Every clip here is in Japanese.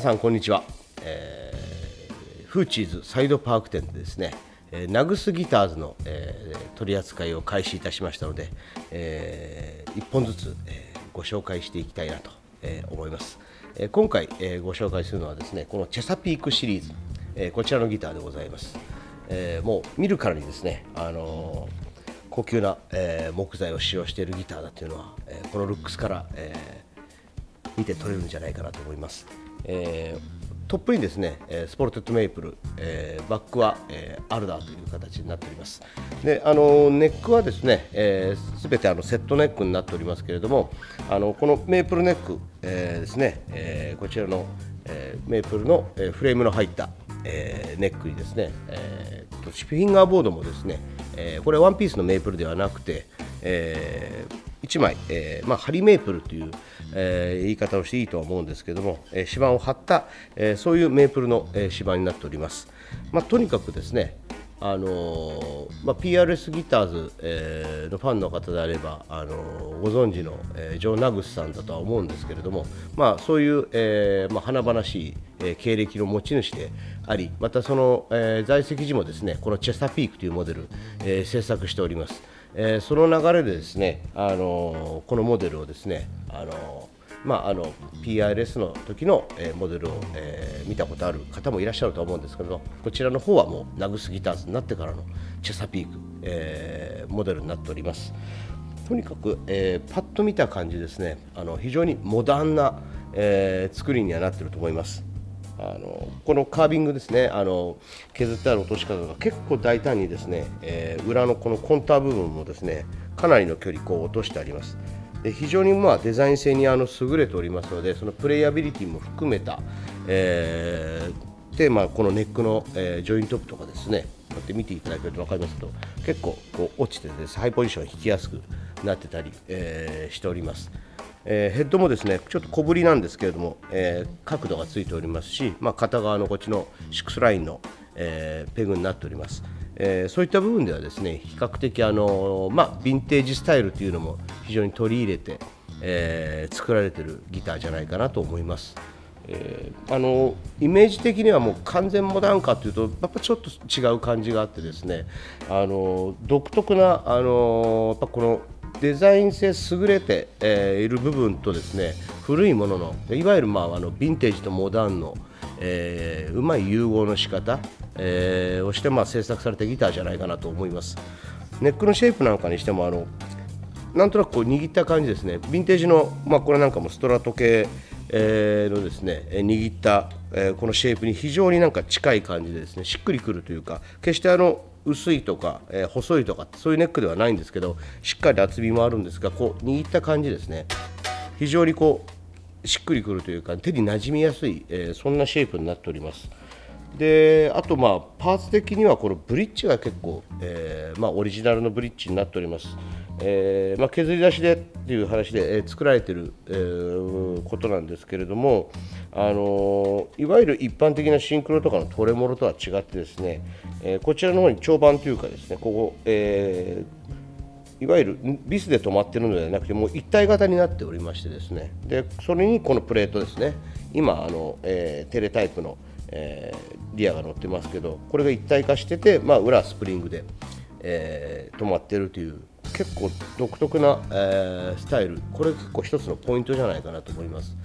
さんこんにちは、えー、フーチーズサイドパーク店でですね、えー、ナグスギターズの、えー、取り扱いを開始いたしましたので、えー、1本ずつ、えー、ご紹介していきたいなと、えー、思います、えー、今回、えー、ご紹介するのはですねこのチェサピークシリーズ、えー、こちらのギターでございます、えー、もう見るからにですね、あのー、高級な、えー、木材を使用しているギターだというのは、えー、このルックスから、えー、見て取れるんじゃないかなと思います。えー、トップにですね。スポルテッドメイプル、えー、バックは、えー、アルダーという形になっております。であのネックはですねすべ、えー、てあのセットネックになっておりますけれどもあのこのメイプルネック、えー、ですね、えー、こちらの、えー、メイプルの、えー、フレームの入った、えー、ネックにですね、えー、フィンガーボードもですね、えー、これワンピースのメイプルではなくて、えー、1枚、えーまあ、ハリメープルという、えー、言い方をしていいとは思うんですけども、えー、指板を貼った、えー、そういうメープルの、えー、指板になっております。まあ、とにかくですね、あのー、まあ、PRS ギターズ、えー、のファンの方であれば、あのー、ご存知の、えー、ジョー・ナグスさんだとは思うんですけれども、まあ、そういう、えーまあ、華々しい、えー、経歴の持ち主でありまたその、えー、在籍時もですねこのチェスタピークというモデル、えー、制作しております。えー、その流れでですね、あのこのモデルをですね、あのまあ、あの PRS の時の、えー、モデルを、えー、見たことある方もいらっしゃると思うんですけどこちらの方はもうナグスギターズになってからのチェサピーク、えー、モデルになっております。とにかく、えー、パッと見た感じですねあの非常にモダンな、えー、作りにはなっていると思います。あのこのカービングですねあの削ってある落とし方が結構大胆にですね、えー、裏のこのコンター部分もですねかなりの距離こう落としてありますで非常にまあデザイン性にあの優れておりますのでそのプレイアビリティも含めた、えー、で、まあ、このネックの、えー、ジョイントップとかですねこうやって見ていただけると分かりますと結構こう落ちてです、ハイポジション引きやすくなってたり、えー、しております。えー、ヘッドもですねちょっと小ぶりなんですけれども、えー、角度がついておりますし、まあ、片側のこっちの6ラインの、えー、ペグになっております、えそういった部分ではですね比較的あの、まあ、ヴィンテージスタイルというのも非常に取り入れて、え作られているギターじゃないかなと思います。えー、あのイメージ的にはもう完全モダンかというとやっぱちょっと違う感じがあってですねあの独特なあのやっぱこのデザイン性優れて、えー、いる部分とですね古いもののいわゆる、まあ、あのヴィンテージとモダンの、えー、うまい融合の仕方、えー、をして、まあ、制作されたギターじゃないかなと思います。ネックのシェイプなんかにしてもあのなんとなくこう握った感じですね。ヴィンテージの、まあ、これなんかもストラト系、えー、のですね握った、えー、このシェイプに非常になんか近い感じでですねしっくりくるというか決してあの薄いとか、えー、細いとかそういうネックではないんですけどしっかり厚みもあるんですがこう握った感じですね。非常にこうしっくりくるというか手に馴染みやすい、えー、そんなシェイプになっております。であとまあパーツ的にはこのブリッジが結構、えー、まあ、オリジナルのブリッジになっております。えー、まあ、削り出しでっていう話で、えー、作られてる、え、ことなんですけれども、あのいわゆる一般的なシンクロとかのトレモロとは違ってですね、えこちらの方に長板というかですねここ、えいわゆるビスで止まっているのではなくてもう一体型になっておりましてですね。でそれにこのプレートですね。今あの、えテレタイプの、えリアが乗ってますけどこれが一体化してて、まあ、裏スプリングで、え止まってるという結構独特な、えー、スタイル。これ結構一つのポイントじゃないかなと思います、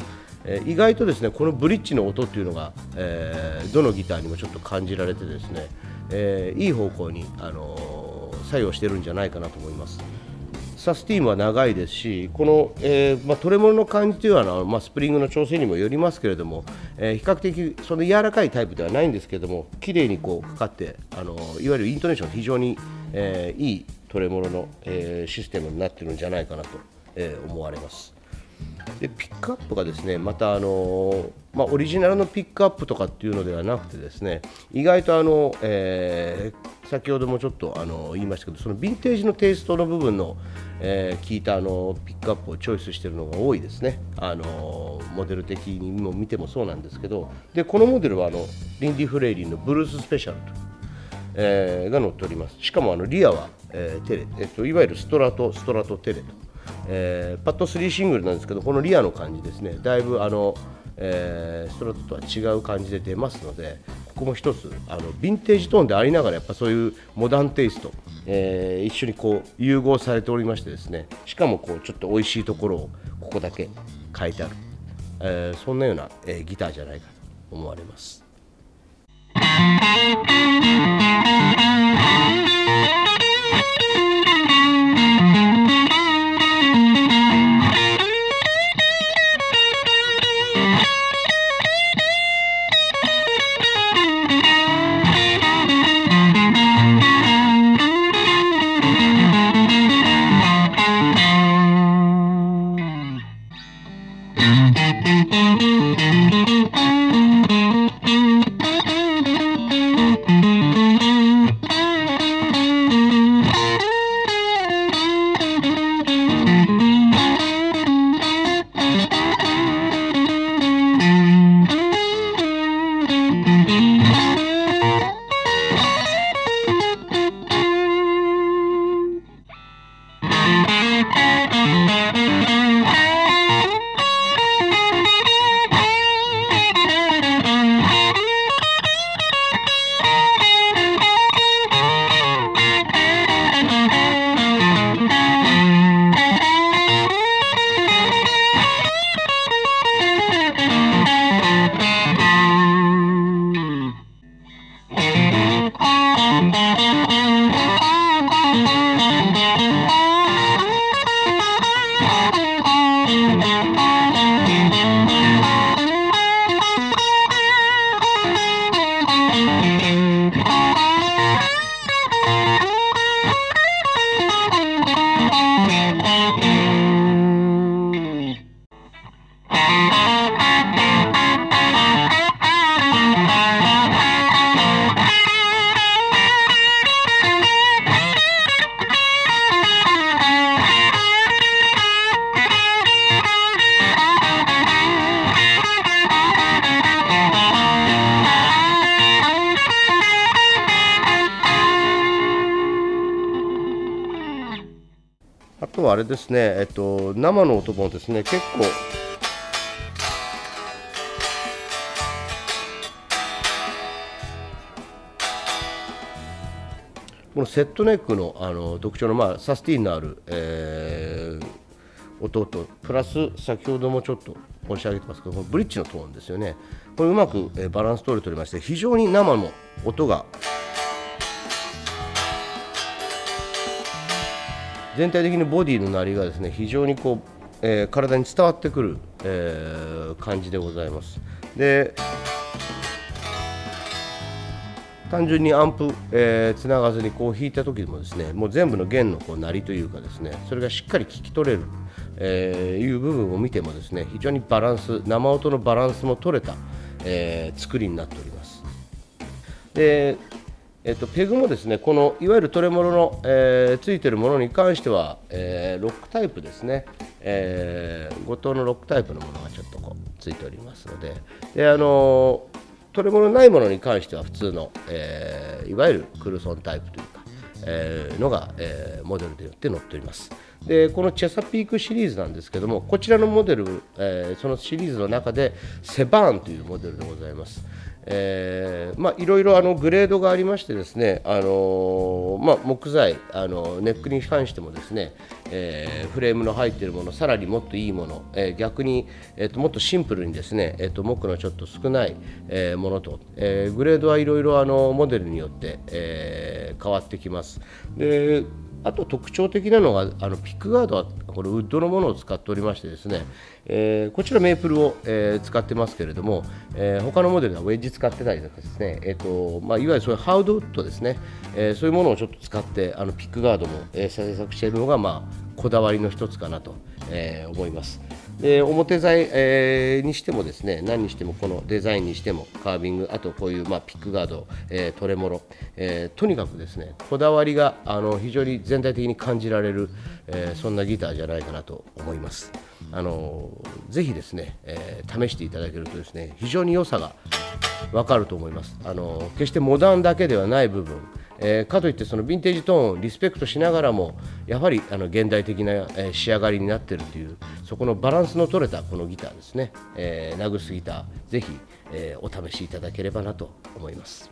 えー、意外とですねこのブリッジの音っていうのが、えー、どのギターにもちょっと感じられてですね、えいい方向に、あの作用してるんじゃないかなと思います。サスティームは長いですしこの、えー、まあ、トレモロの感じというのは、まあ、スプリングの調整にもよりますけれども、えー、比較的その柔らかいタイプではないんですけれども綺麗にこうかかってあのいわゆるイントネーション非常に、えー、いいトレモロの、え、システムになってるんじゃないかなと、え、思われます。でピックアップがですねまたあのまあ、オリジナルのピックアップとかっていうのではなくてですね意外とあの、えー、先ほどもちょっとあの言いましたけどそのヴィンテージのテイストの部分の、えー、効いたあのピックアップをチョイスしているのが多いですね。あのモデル的にも見てもそうなんですけどでこのモデルはあのリンディ・フレイリンのブルーススペシャルと、えー、が載っております。しかもあのリアはえー、テレ、えっと、いわゆるストラト、ストラトテレと、えー、パッド3シングルなんですけど、このリアの感じですね、だいぶあの、えー、ストラトとは違う感じで出ますのでここも一つあのヴィンテージトーンでありながらやっぱそういうモダンテイスト、えー、一緒にこう融合されておりましてですね。しかもこうちょっと美味しいところをここだけ書いてある、えー、そんなような、え、ギターじゃないかと思われます。Thank you. あとはあれですね、えっと、生の音もですね。結構。このセットネックのあの特徴の、まあ、サスティンのある、えー、音とプラス先ほどもちょっと申し上げてますけどこのブリッジのトーンですよね。これうまく、えー、バランス取れておりまして非常に生の音が全体的にボディの鳴りがですね非常にこう、えー、体に伝わってくる、えー、感じでございます。で単純にアンプ、えー、つながずにこう弾いた時でもですねもう全部の弦のこう鳴りというかですねそれがしっかり聞き取れる、えー、いう部分を見てもですね非常にバランス生音のバランスも取れた、えー、作りになっております。でえっと、ペグもですねこのいわゆるトレモロの、えー、ついてるものに関しては、えー、ロックタイプですね、えー、後藤のロックタイプのものがちょっとこうついておりますので。であのトレモロないものに関しては普通の、えー、いわゆるクルソンタイプというか、えー、のが、えー、モデルでよって載っております。でこのチェサピークシリーズなんですけどもこちらのモデル、えー、そのシリーズの中でセバーンというモデルでございます。えー、まあいろいろあのグレードがありましてですね、あのまあ、木材あのネックに関してもですね、えー、フレームの入っているものさらにもっといいもの、えー、逆に、えーと、もっとシンプルにですね、えーと、木のちょっと少ない、え、ものと、え、グレードはいろいろあのモデルによって、え、変わってきます。であと特徴的なのがあのピックガードはこれウッドのものを使っておりましてですね、えー、こちらメープルを、えー、使ってますけれども、えー、他のモデルはウェッジ使ってたりとかですね、えーとまあ、いわゆるそういうハードウッドですね、えー、そういうものをちょっと使ってあのピックガードも、えー、制作しているのが、まあ、こだわりの一つかなと、えー、思います。で表材、えー、にしてもですね何にしてもこのデザインにしてもカービングあとこういう、まあ、ピックガード、えー、トレモロ、えー、とにかくですねこだわりがあの非常に全体的に感じられる、え、そんなギターじゃないかなと思います。あのぜひですね、え、試していただけるとですね非常に良さが分かると思います。あの決してモダンだけではない部分えー、かといってそのヴィンテージトーンをリスペクトしながらもやはりあの現代的な、えー、仕上がりになっているというそこのバランスの取れたこのギターですね、えー、ナグスギターぜひ、えー、お試しいただければなと思います。